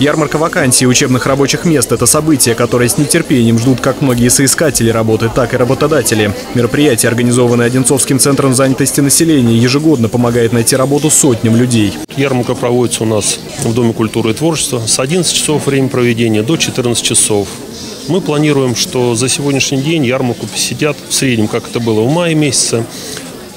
Ярмарка вакансий и учебных рабочих мест – это событие, которое с нетерпением ждут как многие соискатели работы, так и работодатели. Мероприятие, организованное Одинцовским центром занятости населения, ежегодно помогает найти работу сотням людей. Ярмарка проводится у нас в Доме культуры и творчества с 11 часов время проведения до 14 часов. Мы планируем, что за сегодняшний день ярмарку посетят в среднем, как это было в мае месяце,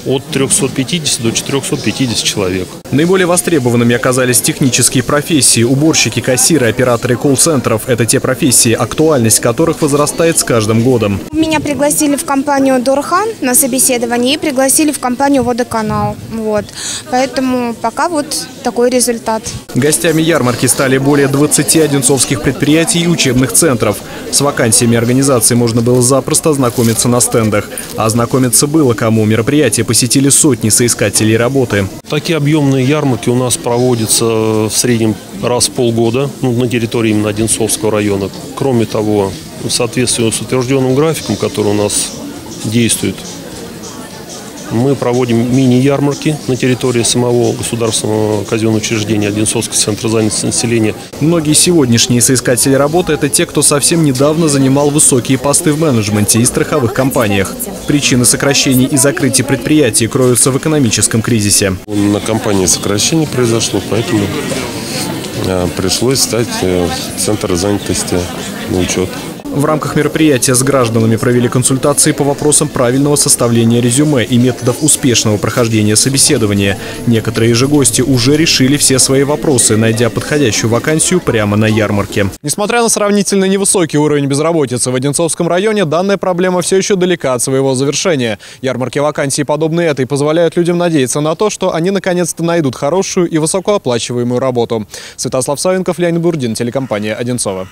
от 350 до 450 человек. Наиболее востребованными оказались технические профессии – уборщики, кассиры, операторы колл-центров. Это те профессии, актуальность которых возрастает с каждым годом. Меня пригласили в компанию Дорхан на собеседование и пригласили в компанию Водоканал. Вот. Поэтому пока вот такой результат. Гостями ярмарки стали более 20 одинцовских предприятий и учебных центров. С вакансиями организации можно было запросто ознакомиться на стендах. А ознакомиться было кому. Мероприятие посетили сотни соискателей работы. Такие объемные ярмарки у нас проводятся в среднем раз в полгода ну, на территории именно Одинцовского района. Кроме того, в соответствии с утвержденным графиком, который у нас действует, мы проводим мини-ярмарки на территории самого государственного казенного учреждения Одинцовского центра занятости населения. Многие сегодняшние соискатели работы – это те, кто совсем недавно занимал высокие посты в менеджменте и страховых компаниях. Причины сокращений и закрытия предприятий кроются в экономическом кризисе. На компании сокращение произошло, поэтому э, пришлось стать э, в центр занятости на учет. В рамках мероприятия с гражданами провели консультации по вопросам правильного составления резюме и методов успешного прохождения собеседования. Некоторые же гости уже решили все свои вопросы, найдя подходящую вакансию прямо на ярмарке. Несмотря на сравнительно невысокий уровень безработицы в Одинцовском районе, данная проблема все еще далека от своего завершения. Ярмарки вакансий, подобные этой, позволяют людям надеяться на то, что они наконец-то найдут хорошую и высокооплачиваемую работу. Святослав Савенков, Леонид Бурдин, телекомпания «Одинцова».